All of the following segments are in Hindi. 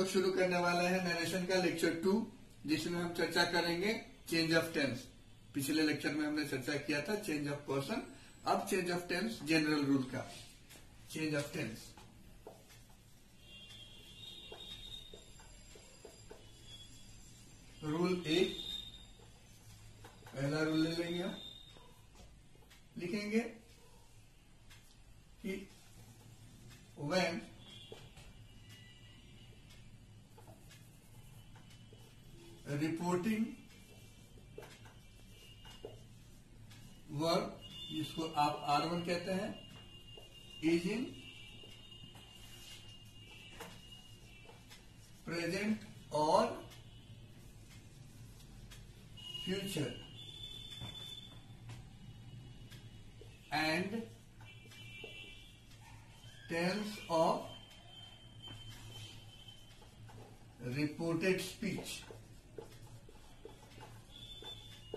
लोग शुरू करने वाले हैं नरेशन का लेक्चर टू जिसमें हम चर्चा करेंगे चेंज ऑफ़ टेंस पिछले लेक्चर में हमने चर्चा किया था चेंज ऑफ़ पर्सन अब change of tense general rule का. चेंज ऑफ़ टेंस रूल एक पहला रूल ले लेंगे हम. लिखेंगे कि when रिपोर्टिंग वर्ब जिसको आप आर वन कहते हैं इज़ इन प्रेजेंट और future and tense of reported speech.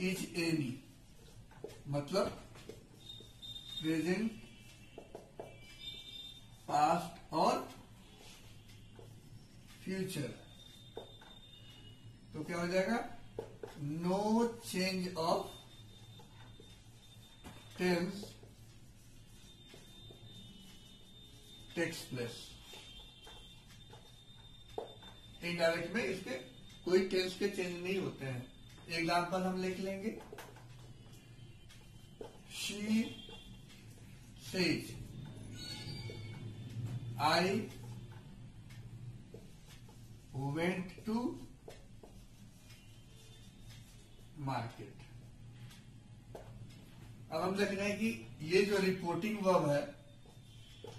Is any मतलब प्रेजेंट पास्ट और फ्यूचर तो क्या हो जाएगा? No change of tense takes place indirect में इसके कोई टेंस के चेंज नहीं होते हैं। एग्ज़ाम्पल हम लिख लेंगे। She says, I went to market. अब हम देख रहे हैं कि ये जो रिपोर्टिंग वर्ब है,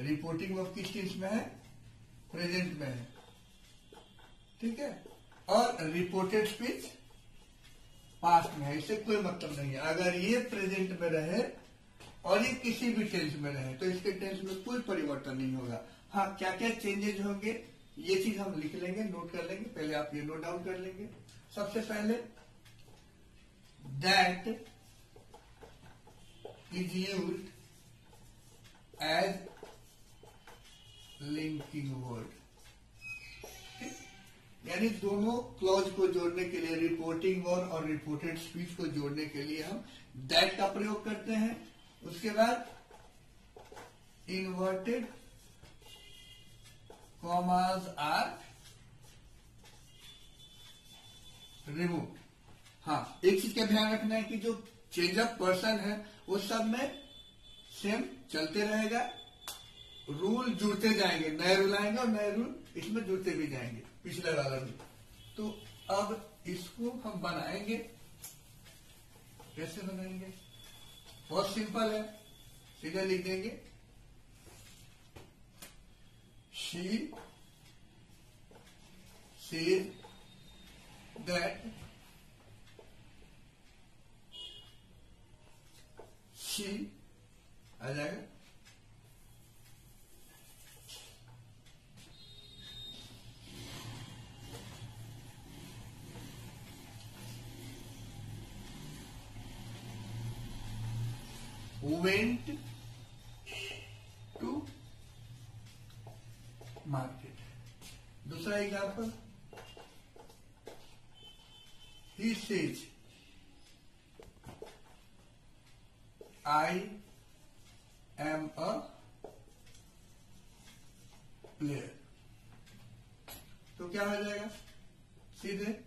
रिपोर्टिंग वर्ब किस चीज़ में है? प्रेजेंट में है। ठीक है? और रिपोर्टेड स्पीच पास्ट में है, इससे कोई मतलब नहीं है। अगर ये प्रेजेंट में रहे और ये किसी भी टेंस में रहे तो इसके टेंस में कोई परिवर्तन नहीं होगा। हाँ क्या क्या चेंजेज होंगे, ये चीज़ हम लिख लेंगे नोट कर लेंगे, पहले आप ये नोट डाउन कर लेंगे। सबसे पहले that is use as linking word यानी दोनों क्लॉज को जोड़ने के लिए रिपोर्टिंग वर्ड और रिपोर्टेड स्पीच को जोड़ने के लिए हम दैट का प्रयोग करते हैं। उसके बाद इन्वर्टेड कॉमाज आर रिमूव हाँ एक चीज़ का ध्यान रखना है कि जो चेंज ऑफ़ पर्सन है, वो सब में सेम चलते रहेगा। रूल जुड़ते जाएँगे, नए रूल आएँगे और नए रूल इसमें जुड़ते भी जाएँगे। पिछले वाला रूल तो अब इसको हम बनाएँगे। कैसे बनाएँगे? बहुत सिंपल है। सीधा लिख देंगे शी सी दैट शी आ जाएगा। Went to market. दूसरा example he says I am a player. तो क्या हो जाएगा सीधे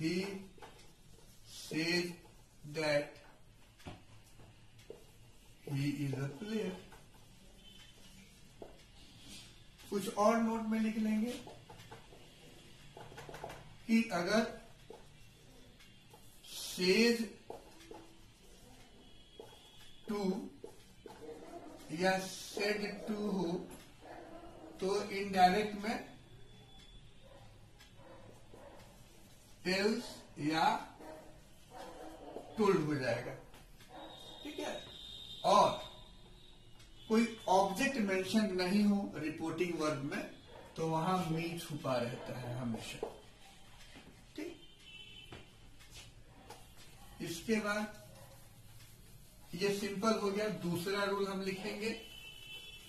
he says that he is a player कुछ और नोट में लिख लेंगे कि अगर सेज टू या सेड टू हो तो इनडायरेक्ट में टेल्स या टोल्ड हो जाएगा। ठीक है? और कोई ऑब्जेक्ट मेंशन नहीं हो रिपोर्टिंग वर्ब में तो वहाँ मी छुपा रहता है हमेशा। इसके बाद ये सिंपल हो गया। दूसरा रूल हम लिखेंगे।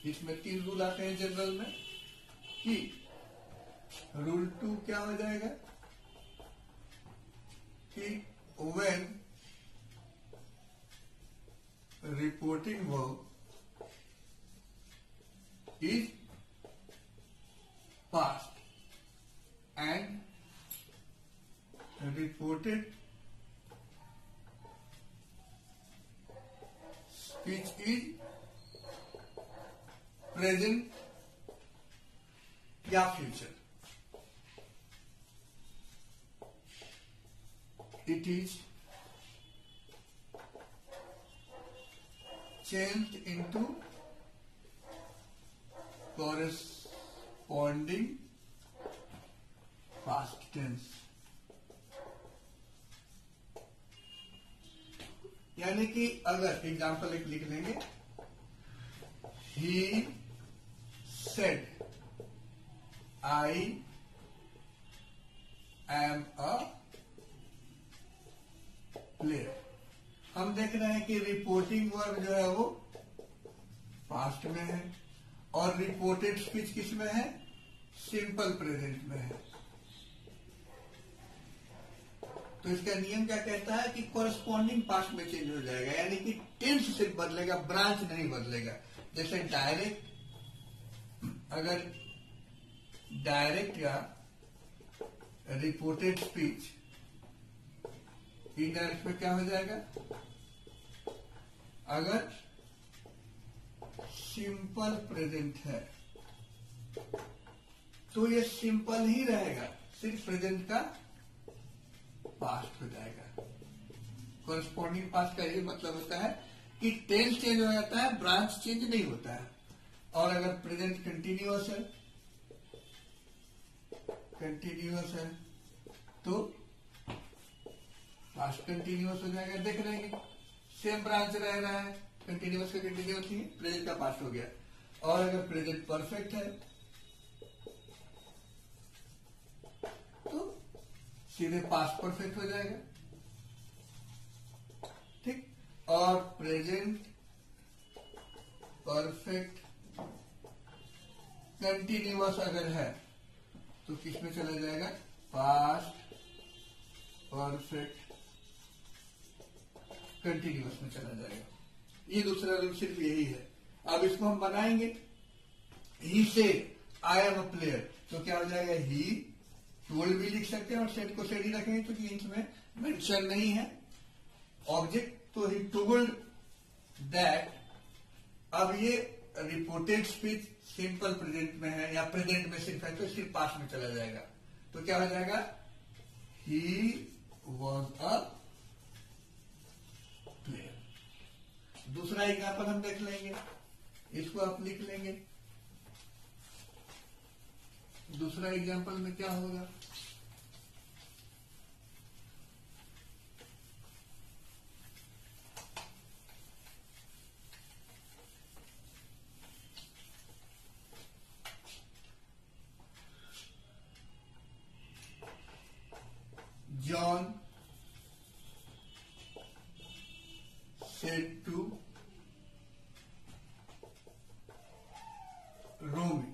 इसमें तीन रूल आते हैं जनरल में कि रूल टू क्या हो जाएगा? कि when reporting verb is past and reported speech is present या future it is changed into corresponding past tense यानी कि अगर एग्ज़ाम्पल एक लिख लेंगे he said I am a हम देख रहे हैं कि रिपोर्टिंग वर्ब जो है वो पास्ट में है और रिपोर्टेड स्पीच किसमें है? सिंपल प्रेजेंट में है। तो इसका नियम क्या कहता है कि कोरस्पॉन्डिंग पास्ट में चेंज हो जाएगा, यानी कि टेंस सिर्फ़ बदलेगा ब्रांच नहीं बदलेगा। जैसे डायरेक्ट अगर डायरेक्ट या रिपोर्टेड स्पीच इनडायरेक्ट में क्या हो जाएगा? अगर सिंपल प्रेजेंट है तो ये सिंपल ही रहेगा। सिर्फ़ प्रेजेंट का पास्ट हो जाएगा। कोरस्पॉन्डिंग पास्ट का ये मतलब होता है कि टेंस चेंज हो जाता है, ब्रांच चेंज नहीं होता है। और अगर प्रेजेंट कंटिन्यूअस है कंटिन्यूअस है तो पास्ट कंटिन्यूअस हो जाएगा। देख रहे हैं सेम ब्रांच रह रहा है कंटिन्यूअस का कंटिन्यूअस ही प्रेजेंट का पास्ट हो गया। और अगर प्रेजेंट परफेक्ट है तो सीधे पास्ट परफेक्ट हो जाएगा। ठीक? और प्रेजेंट परफेक्ट कंटिन्यूअस अगर है तो किसमें चला जाएगा? पास्ट परफेक्ट कंटिन्यूअस में चला जाएगा। ये दूसरा रूल सिर्फ़ यही है। अब इसको हम बनाएँगे। ही से आई एम अ प्लेयर तो क्या हो जाएगा? ही टोल्ड भी लिख सकते हैं और सेट को सेट ही रखेंगे क्योंकि तो इसमें मेंशन नहीं है। ऑब्जेक्ट तो ही टोल्ड दैट अब ये रिपोर्टेड स्पीच सिंपल प्रेजेंट में है या प्रेजेंट में सिर्फ़ है तो सिर्फ़ पास में चला जाएगा। तो क्या हो जाएगा? ही वॉज़ अ प्लेयर दूसरा एग्ज़ाम्पल हम देख लेंगे। इसको आप लिख लेंगे। दूसरा एग्ज़ाम्पल में क्या होगा? John said to Romy,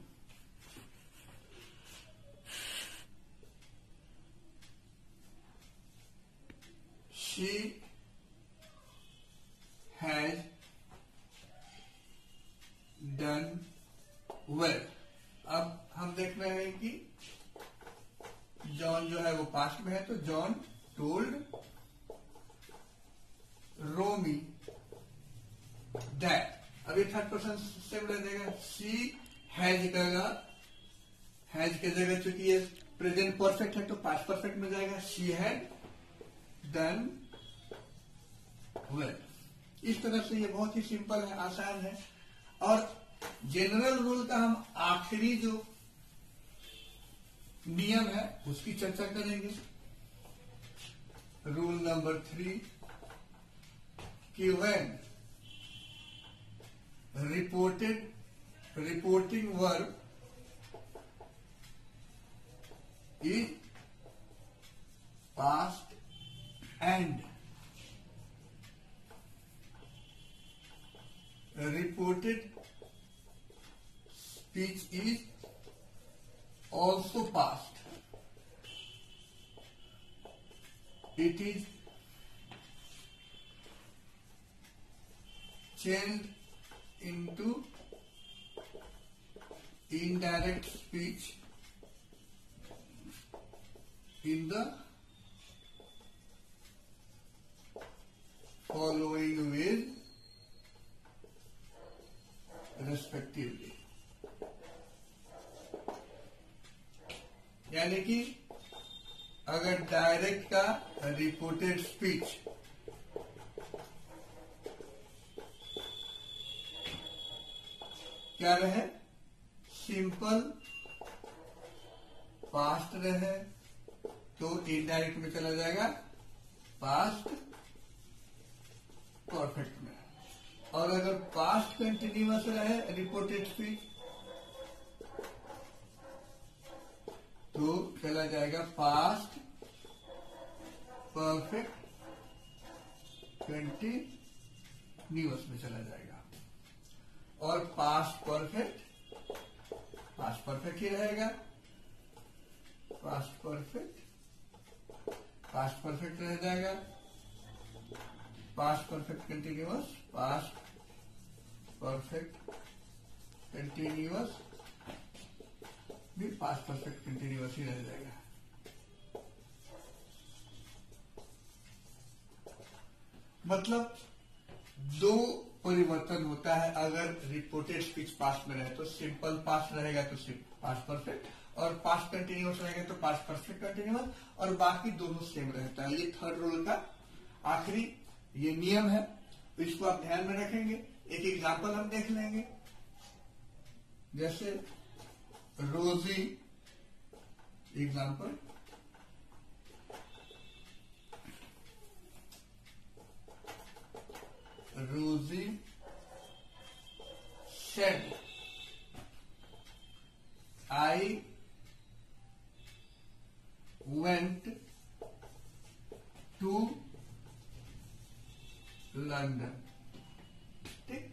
she has done well. अब हम देख रहे हैं कि जॉन जो है वो पास्ट में है तो जॉन टोल्ड रोमी दैट अभी थर्ड पर्सन सेम रह जाएगा सी हैज़ का हैज़ के जगह चूँकि ये प्रेजेंट परफेक्ट है तो पास्ट परफेक्ट में जाएगा। शी हैड डन वेल इस तरह से ये बहुत ही सिंपल है, आसान है। और जनरल रूल का हम आखिरी जो नियम है, उसकी चर्चा करेंगे। रूल नंबर थ्री कि when reported reporting verb is past and reported speech is also past. It is changed into indirect speech in the following ways respectively यानी कि अगर डायरेक्ट का रिपोर्टेड स्पीच क्या रहे सिंपल पास्ट रहे तो इनडायरेक्ट में चला जाएगा पास्ट परफेक्ट में। और अगर पास्ट कंटिन्यूअस रहे रिपोर्टेड स्पीच तो चला जाएगा पास्ट परफेक्ट कंटिन्यूअस में चला जाएगा। और पास्ट परफेक्ट पास्ट परफेक्ट ही रहेगा। पास्ट परफेक्ट पास्ट परफेक्ट रह जाएगा। Past perfect continuous past perfect continuous भी पास्ट परफेक्ट कंटिन्यूअस ही रह जाएगा। मतलब दो परिवर्तन होता है अगर रिपोर्टेड स्पीच पास्ट में रहे तो सिंपल पास्ट रहेगा तो पास्ट परफेक्ट और पास्ट कंटिन्यूअस रहेगा तो पास्ट परफेक्ट कंटिन्यूअस और बाकी दोनों सेम रहता है। ये थर्ड रूल का आखिरी ये नियम है। इसको आप ध्यान में रखेंगे। एक एग्ज़ाम्पल हम देख लेंगे। जैसे Rosie example Rosie said, I went to London ठीक?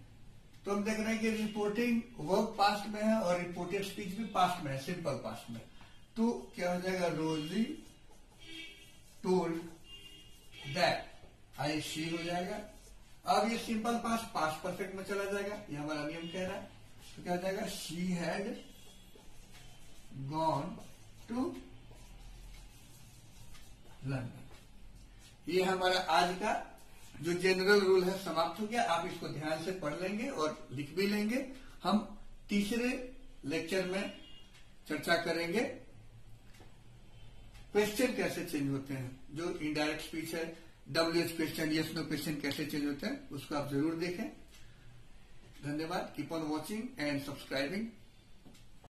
तो हम देख रहे हैं कि रिपोर्टिंग वर्क पास्ट में है और रिपोर्टेड स्पीच भी पास्ट में है सिंपल पास्ट में। तो क्या हो जाएगा? रोजी टोल्ड दैट आई शी हो जाएगा। अब ये सिंपल पास पास परफेक्ट में चला जाएगा। ये हमारा नियम कह रहा है। तो क्या जाएगा? She had gone to London ये हमारा आज का जो जनरल रूल है, समाप्त हो गया। आप इसको ध्यान से पढ़ लेंगे और लिख भी लेंगे। हम तीसरे लेक्चर में चर्चा करेंगे। क्वेश्चन कैसे चेंज होते हैं? जो इनडायरेक्ट स्पीच है W H question yes no question कैसे चेंज होता है, उसको आप ज़रूर देखें। धन्यवाद keep on watching and subscribing